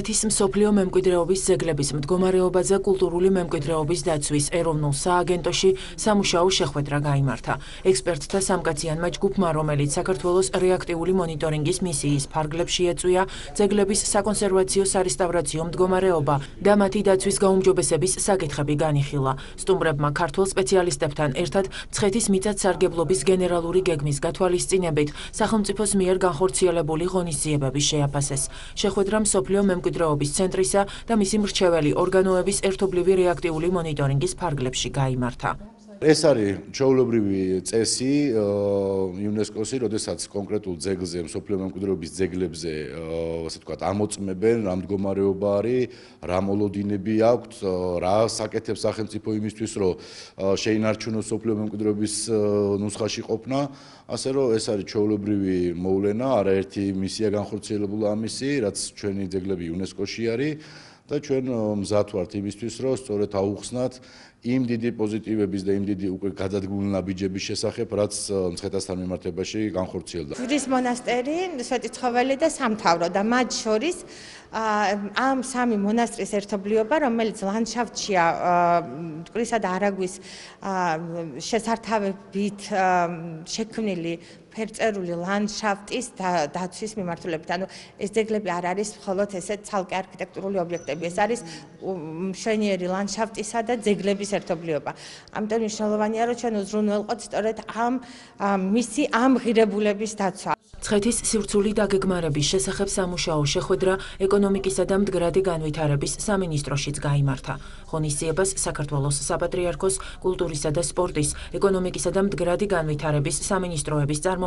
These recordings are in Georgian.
მცხეთის მსოფლიო მემკვიდრეობის ძეგლების მდგომარეობაზე კულტურული მემკვიდრეობის დაცვის ეროვნულ სააგენტოში სამუშაო შეხვედრა გაიმართა. ექსპერტთა სამკაციანმა ჯგუფმა, რომელიც საქართველოს რეაქტიული მონიტორინგის მისიის ფარგლებში ეწვია ძეგლების საკონსერვაციო სარესტავრაციო მდგომარეობა და მათი დაცვის გაუმჯობესების საკითხები განიხილა. სტუმრებმა ქართულ სპეციალისტებთან ერთად მცხეთის მიწათსარგებლობის გენერალური გეგმის გათვალისწინებით სახელმწიფოს მიერ განხორციელებული ღონისძიებები შეაფასეს. შეხვედრა მსოფლიო მემკვიდრეობის ცენტრისა და მისი მრჩეველი ორგანოების ერთობლივი რეაქტიული მონიტორინგის ფარგლებში გაიმართა. ეს არის ჩაულებრივი წესი იუნესკოსი, როდესაც კონკრეტულ ძეგლზე, სოფლიო მემკვიდრეობის ძეგლებზე, ასე ვთქვათ, ამოწმებენ, რა მდგომარეობა არის, რა მოლოდინები აქვთ, რა საკეთებს სახელმწიფო იმისთვის, რომ შეინარჩუნოს სოფლიო მემკვიდრეობის ნუსხაში ყოფნა, ასე რომ ეს არის ჩაულებრივი მოვლენა, არაერთი მისია განხორციელებულა ამისი, რაც ჩვენი ძეგლები იუნესკოში არის და ჩვენ მზად ვართ იმისთვის, რომ სწორედ აუხსნათ იმ დიდი პოზიტივების და იმ დიდი უკვე გადადგმული ნაბიჯების შესახებ, რაც მცხეთასთან მიმართებაში განხორციელდა. ჯვრის მონასტერი, სვეტიცხოველი და სამთავრო და მათ შორის ამ სამი მონასტრის ერთობლიობა, რომელიც ლანდშაფტშია მტკვრისა და არაგვის შესართავებით შექმნილი ფერწერული ლანდშაფტის დაცვის მიმართულებით. ანუ ეს ძეგლები არ არის მხოლოდ ესე ცალკე არქიტექტურული ობიექტები, ეს არის მშვენიერი ლანდშაფტისა და ძეგლების ერთობლიობა. ამიტომ მნიშვნელოვანია, რომ ჩვენ უზრუნველყოთ სწორედ ამ მისი ამ ღირებულების დაცვა. ცხეთის სივრცული დაგეგმარების შესახებ სამუშაო შეხვედრა ეკონომიკისა და მდგრადი განვითარების სამინისტროშიც გაიმართა. ღონისძიებას საქართველოს საპატრიარქოს კულტურისა და სპორტის, ეკონომიკისა და მდგრადი განვითარების სამინისტროების წარმომადგენლები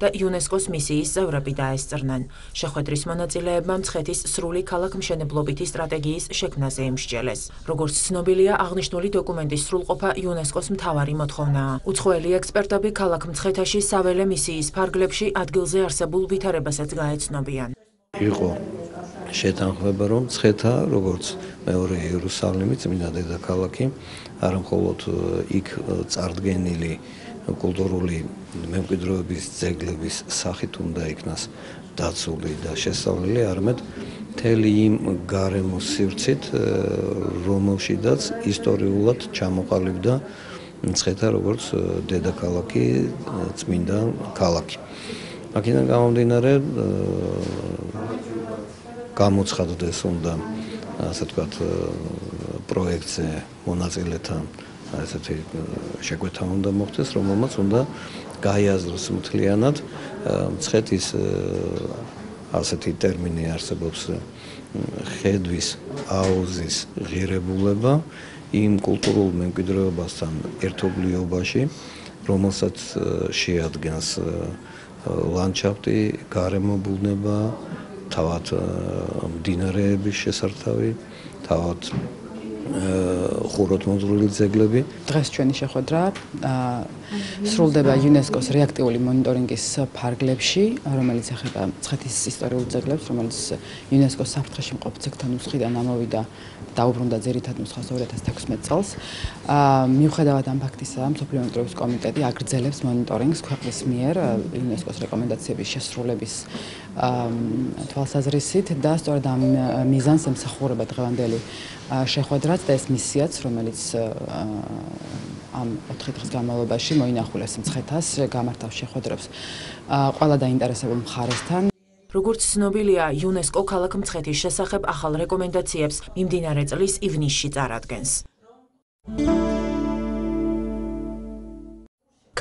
და იუნესკოს მისიის წევრები დაესწრნენ. შეხვედრის მონაწილეებმა მცხეთის სრული ქალაქ-მშენებლობითი სტრატეგიის შექმნაზე იმსჯელეს. როგორც ცნობილია, აღნიშნული დოკუმენტის სრულყოფა იუნესკოს მთავარი მოთხოვნაა. უცხოელი ექსპერტები ქალაქ მცხეთაში საველე მისიის ფარგლებში ადგილზე არსებულ ვითარებასაც გაეცნობიან. იყო შეთანხმება რომ ცხეთა როგორც მეორე იერუსალიმი წმინდა დედაქალაქი არა მხოლოდ იქ წარდგენილი კულტურული მემკვიდრეობის ძეგლების სახით უნდა იქნას დაცული და შესწავლილი, არამედ მთელი იმ გარემოს სივრცით, რომელშიდაც ისტორიულად ჩამოყალიბდა მცხეთა როგორც დედაქალაქი, წმინდა ქალაქი. აქედან გამომდინარე გამოცხადდეს უნდა ასე ვთქვათ პროექტზე მონაწილეთა ასეთი შეკვეთა უნდა მოხდეს, რომელმაც უნდა გაიაზროს მთლიანად მცხეთის ასეთი ტერმინი არსებობს ხედვის აუზის ღირებულება იმ კულტურულ მემკვიდრეობასთან ერთობლიობაში, რომელსაც შეადგენს ლანდშაფტი, გარემობუნება, თავად მდინარეების შესართავი, თავად ხუროთმოძღვრული ძეგლები. დღეს ჩვენი შეხვედრა სრულდება იუნესკოს რეაქტიული მონიტორინგის ფარგლებში, რომელიც ეხება ცხეთის ისტორიულ ძეგლებს, რომელიც იუნესკოს საფრთხეში მყოფ ძეგლთან უსხიდან ამოვიდა დაუბრუნდა ძირითად ნუსხას 2016 წელს. აა მიუხედავად ამ ფაქტისა, მსოფლიო მონიტორინგის კომიტეტი აგრძელებს მონიტორინგს ქვეყნის მიერ იუნესკოს რეკომენდაციების შესრულების თვალსაზრისით და სწორედ ამ მიზანს ემსახურება დღევანდელი შეხვედრაც და ეს მისიაც, რომელიც ამ 4 დღის განმავლობაში მოინახულეს მცხეთას, გამართავს შეხვედრებს ყველა დაინტერესებულ მხარესთან. როგორც ცნობილია, იუნესკო ქალაქ მცხეთის შესახებ ახალ რეკომენდაციებს მიმდინარე წლის ივნისში წარადგენს.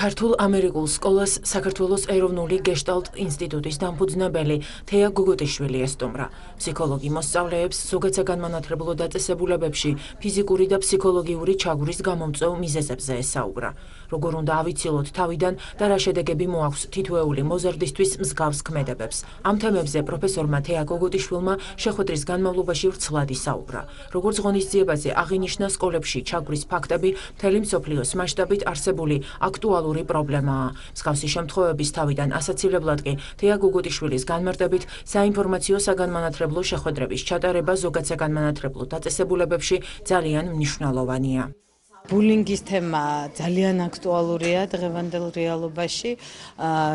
ქართულ ამერიკულ სკოლას საქართველოს ეროვნული გეშტალტ ინსტიტუტის დამფუძნებელი თეა გოგოტიშვილი ესტუმრა. ფსიქოლოგი მოსწავლეებს ზოგადსა განმანათლებლო დაწესებულებებში ფიზიკური და ფსიქოლოგიური ჩაგვრის გამომწვევ მიზეზებზე ესაუბრა. როგორ უნდა ავიცილოთ თავიდან და რა შედეგები მოაქვს თითოეული მოზარდისთვის მსგავს ქმედებებს. ამ თემებზე პროფესორმა თეა გოგოტიშვილმა შეხვედრის განმავლობაში ვრცლად ისაუბრა. როგორც ღონისძიებაზე აღინიშნა სკოლებში ჩაგვრის ფაქტები მთელი მსოფლიოს მასშტაბით არსებული აქტუალური აქტუალური პრობლემაა. მსგავსი შემთხვევების თავიდან ასაცილებლად კი თეა გუგუტიშვილის განმარტებით საინფორმაციო საგანმანათლებლო შეხვედრების ჩატარება ზოგადსაგანმანათლებლო დაწესებულებებში ძალიან მნიშვნელოვანია. ბულინგის თემა ძალიან აქტუალურია დღევანდელ რეალობაში,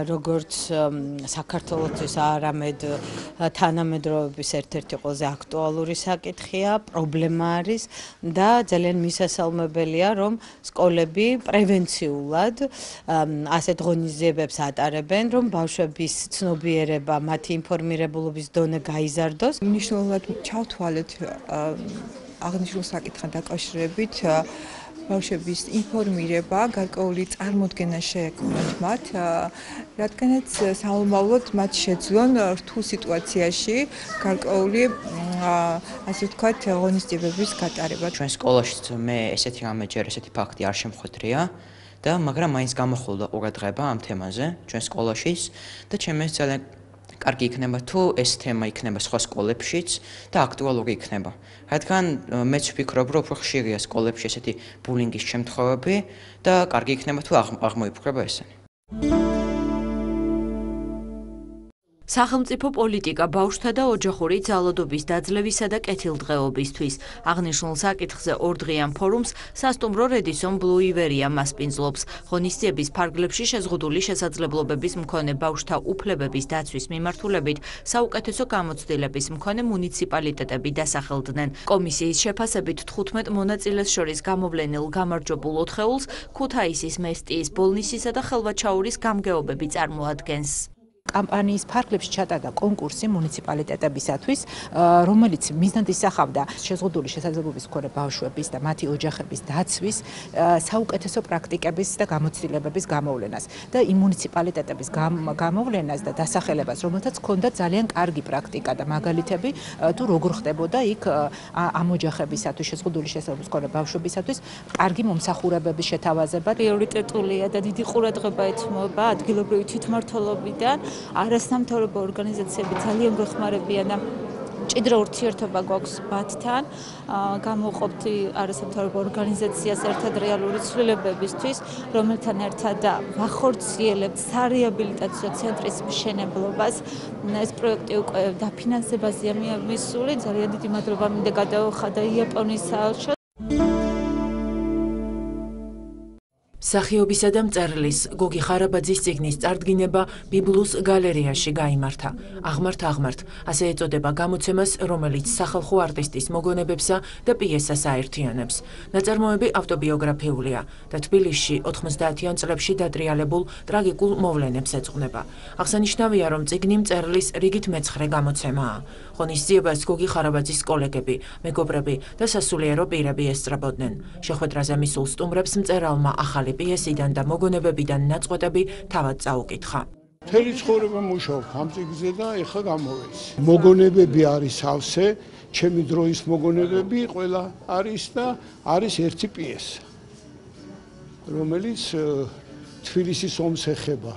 როგორც საქართველოსთვის არამედ თანამედროვეობის ერთ-ერთი ყველაზე აქტუალური საკითხია, პრობლემა არის და ძალიან მისასალმებელია, რომ სკოლები პრევენციულად ასეთ ღონისძიებებს ატარებენ, რომ ბავშვების ცნობიერება, მათი ინფორმირებულობის დონე გაიზარდოს. მნიშვნელოვნად ჩავთვალეთ აღნიშნულ საკითხთან დაკავშირებით ბავშვების ინფორმირება, გარკვეული წარმოდგენა შეექმნათ მათ, რადგანაც საომავლოდ მათ შეძლონ რთულ სიტუაციაში გარკვეული ასე ვთქვათ, ღონისძიებების გატარება. ჩვენ სკოლაშიც მე ესეთი რამე ჯერ ესეთი ფაქტი არ შემხვედრია და მაგრამ მაინც გამოხულდა ყურადღება ამ თემაზე ჩვენ სკოლაშიც და ჩემს ძალიან კარგი იქნება თუ ეს თემა იქნება სხვა სკოლებშიც და აქტუალური იქნება. რადგან მეც ვფიქრობ, რომ უფრო ხშირია სკოლებში ესეთი ბულინგის შემთხვევები და კარგი იქნება თუ აღმოიფხვრება ესენი. სახელმწიფო პოლიტიკა ბავშვთა და ოჯახური ძალადობის დაძლევისა და კეთილდღეობისთვის. აღნიშნულ საკითხზე ორდღიან ფორუმს სასტუმრო რედისონ ბლუ ივერია მასპინძლობს. ღონისძიების ფარგლებში შეზღუდული შესაძლებლობების მქონე ბავშვთა უფლებების დაცვის მიმართულებით საუკეთესო გამოცდილების მქონე მუნიციპალიტეტები დასახელდნენ. კომისიის შეფასებით 15 მონაწილეს შორის გამოვლენილ გამარჯვებულ ოთხეულს ქუთაისის მესტიის ბოლნისისა და ხელვაჩაურის გამგეობები წარმოადგენს. კამპანიის ფარგლებში ჩატარდა კონკურსი მუნიციპალიტეტებისათვის, რომელიც მიზნად ისახავდა შეზღუდული შესაძლებლობის მქონე ბავშვების და მათი ოჯახების დაცვის საუკეთესო პრაქტიკების და გამოცდილებების გამოვლენას და იმ მუნიციპალიტეტების გამოვლენას და დასახელებას, რომელთაც ჰქონდა ძალიან კარგი პრაქტიკა და მაგალითები, თუ როგორ ხდებოდა იქ ამ ოჯახებისათვის შეზღუდული შესაძლებლობის მქონე ბავშვებისათვის კარგი მომსახურებების შეთავაზება. პრიორიტეტულია და დიდი ყურადღება ეთმობა ადგილობრივი თვითმმართველობიდან არასამთავრობო ორგანიზაციები ძალიან გვეხმარებიან და ჭიდრო ურთიერთობა გვაქვს მათთან. გამოყოფთ არასამთავრობო ორგანიზაციას ერთად რეალური ცვლილებებისთვის, რომელთან ერთად ვახორციელებთ სარეაბილიტაციო ცენტრის მშენებლობას. ეს პროექტი უკვე დაფინანსებაზეა მისული. ძალიან დიდი მადლობა მინდა გადაუხადა იაპონიის საელჩოს. სახიობისა და მწერლის გოგი ხარაბაძის ციგნის წარდგინება ბიბლუს გალერეაში გამართა. აღმართ აღმართ, ასე ეწოდება გამოცემას, რომელიც სახალხო არტისტის მოგონებებსა და პიესას აერთიანებს. ნაწარმოები ავტობიოგრაფიულია და თბილისში 90-იან წლებში დატრიალებულ ტრაგიკულ მოვლენებს ეძღვნება. აღსანიშნავია, რომ ციგნი მწერლის რიგით მეცხრე გამოცემაა. ღონისძიებას გოგი ხარაბაძის კოლეგები, მეგობრები და სასულიერო პირები ესწრებოდნენ. შეხვედრაზე მისულ სტუმრებს მწერალმა ახალი პიესიდან და მოგონებებიდან ნაწყვეტები თავად წაუკითხა. მთელი ცხოვრება მუშაობ ამ წიგნზე და ეხა გამოვეს. მოგონებები არის ავსე, ჩემი დროის მოგონებები ყველა არის და არის ერთი პიესა. რომელიც თბილისის ომს ეხება.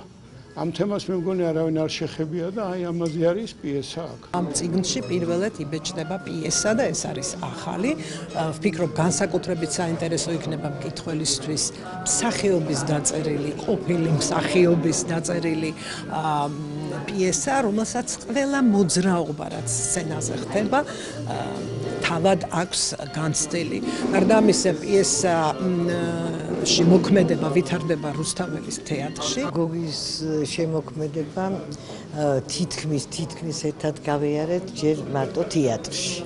ამ თემას მე მგონი არავინ არ შეხებია და აი ამაზე არის პიესა აქ. ამ წიგნში პირველად იბეჭდება პიესა და ეს არის ახალი. ვფიქრობ განსაკუთრებით საინტერესო იქნება მკითხველისთვის მსახიობის დაწერილი, ყოფილი მსახიობის დაწერილი პიესა, რომელსაც ყველა მოძრაობა რაც სცენაზე ხდება, თავად აქვს განცდილი. გარდა ამისა, პიესა შემოქმედება ვითარდება რუსთაველის თეატრში. გოგის შემოქმედება თითქმის თითქმის ერთად გავიარეთ ჯერ მარტო თეატრში.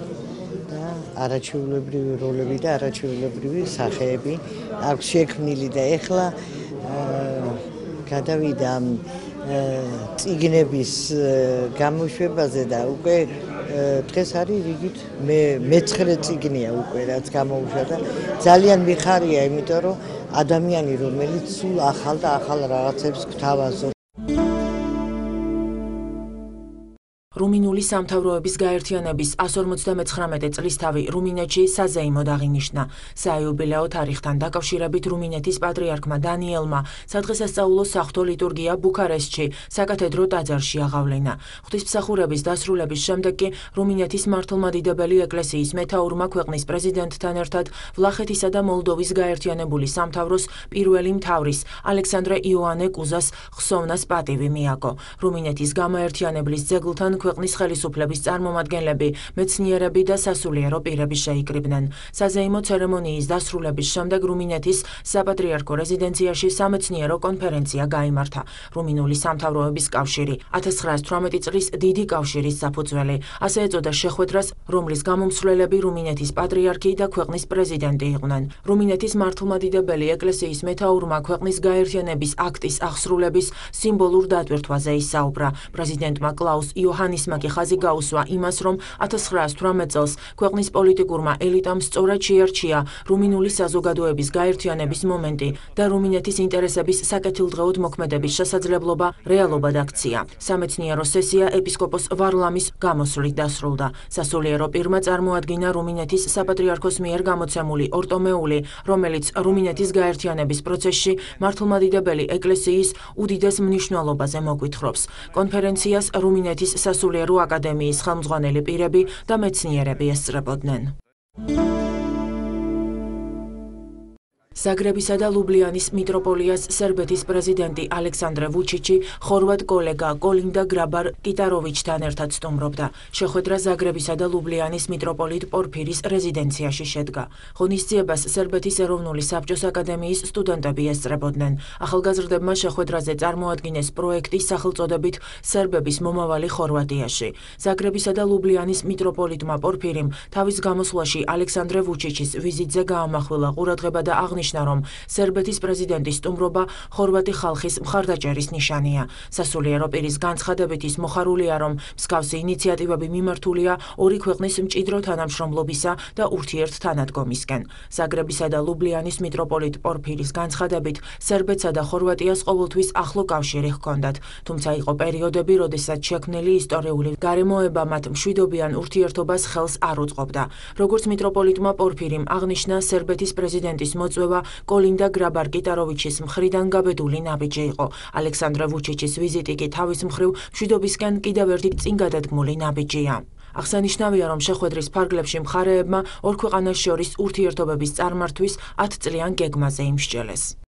და არაჩვეულებრივი როლები და არაჩვეულებრივი სახეები აქვს შექმნილი და ეხლა გადავიდა ციგნების გამოშვებაზე და უკვე დღეს არის რიგით მე მეცხრე ციგნია უკვე რაც გამოუშვა და ძალიან მიხარია იმიტომ რომ ადამიანი რომელიც სულ ახალ და ახალ რაღაცებს გვთავაზობს რუმინული სამთავროების გაერთიანების 159 წლის თავი რუმინეთში საზეიმოდ აღინიშნა. საიუბილეო თარიღთან დაკავშირებით რუმინეთის პატრიარქმა დანიელმა სადღესასწაულო საღვთო ლიტურგია ბუქარესტში საკათედრო ტაძარში აღავლინა. ღვთისმსახურების დასრულების შემდეგ კი რუმინეთის მართლმადიდებელი ეკლესიის მეტაურმა ქვეყნის პრეზიდენტთან ერთად ვლახეთისა და მოლდოვის გაერთიანებული სამთავროს პირველი მთავრის ალექსანდრე იოანე კუზას ხსოვნას პატივი მიაგო. რუმინეთის გამოერთიანებლის ძეგლთან ქვეყნის ხელისუფლების წარმომადგენლები, მეცნიერები და სასულიერო პირები შეიკრიბნენ. საზეიმო ცერემონიის დასრულების შემდეგ რუმინეთის საპატრიარქო რეზიდენციაში სამეცნიერო კონფერენცია გაიმართა. რუმინული სამთავროების კავშირი 1918 წლის დიდი კავშირის საფუძველი, ასე ეწოდა შეხვედრას, რომლის გამომსვლელები რუმინეთის პატრიარქი და ქვეყნის პრეზიდენტი იყვნენ. რუმინეთის მართლმადიდებელი ეკლესიის მეთაურმა ქვეყნის გაერთიანების აქტის აღსრულების სიმბოლურ დატვირთვაზე ისაუბრა. პრეზიდენტმა კლაუს იოჰანისმა კი ხაზი გაუსვა იმას, რომ 1918 წელს ქვეყნის პოლიტიკურმა ელიტამ სწორად შეარჩია რუმინული საზოგადოების გაერთიანების მომენტი და რუმინეთის ინტერესების საკეთილდღეოდ მოქმედების შესაძლებლობა რეალობად აქცია. სამეცნიერო სესია ეპისკოპოს ვარლამის გამოსვლით დასრულდა. სასულიერო პირმა წარმოადგინა რუმინეთის საპატრიარქოს მიერ გამოცემული ორტომეული, რომელიც რუმინეთის გაერთიანების პროცესში მართლმადიდებელი ეკლესიის უდიდეს მნიშვნელობაზე მოგვითხრობს. კონფერენციას რუმინეთის სასულიერო აკადემიის ხელმძღვანელი პირები და მეცნიერები ესწრებოდნენ. ზაგრებისა და ლუბლიანის მიტროპოლიას სერბეთის პრეზიდენტი ალექსანდრე ვუჩიჩი ხორვატ კოლეგა კოლინდა გრაბარ კიტაროვიჩთან ერთად სტუმრობდა. შეხვედრა ზაგრებისა და ლუბლიანის მიტროპოლიტ პორფირის რეზიდენციაში შედგა. ღონისძიებას სერბეთის ეროვნული საბჭოს აკადემიის სტუდენტები ესწრებოდნენ. ახალგაზრდებმა შეხვედრაზე წარმოადგინეს პროექტი სახელწოდებით სერბების მომავალი ხორვატიაში. ზაგრებისა და ლუბლიანის მიტროპოლიტმა პორფირიმ თავის გამოსვლაში ალექსანდრე ვუჩიჩის ვიზიტზე გაამახვილა ყურადღება და აღნიშნა აღნიშნა, რომ სერბეთის პრეზიდენტის სტუმრობა ხორვატი ხალხის მხარდაჭერის ნიშანია. სასულიერო პირის განცხადებით ის მოხარულია, რომ მსგავსი ინიციატივები მიმართულია ორი ქვეყნის მჭიდრო თანამშრომლობისა და ურთიერთთანადგომისკენ. ზაგრებისა და ლუბლიანის მიტროპოლიტ პორფირის განცხადებით, სერბეთსა და ხორვატიას ყოველთვის ახლო კავშირი ჰქონდათ, თუმცა იყო პერიოდები, როდესაც შექმნილი ისტორიული გარემოება მათ მშვიდობიან ურთიერთობას ხელს არ უწყობდა. როგორც მიტროპოლიტმა პორფირიმ აღნიშნა სერბეთის პრეზიდენტის მოწვევა შეხვედრა კოლინდა გრაბარ-კიტაროვიჩის მხრიდან გაბედული ნაბიჯი იყო. ალექსანდრე ვუჩიჩის ვიზიტი კი თავის მხრივ მშვიდობისკენ კიდევ ერთი წინ გადადგმული ნაბიჯია. აღსანიშნავია, რომ შეხვედრის ფარგლებში მხარეებმა ორ ქვეყანას შორის ურთიერთობების წარმართვის 10 წლიან გეგმაზე იმსჯელეს.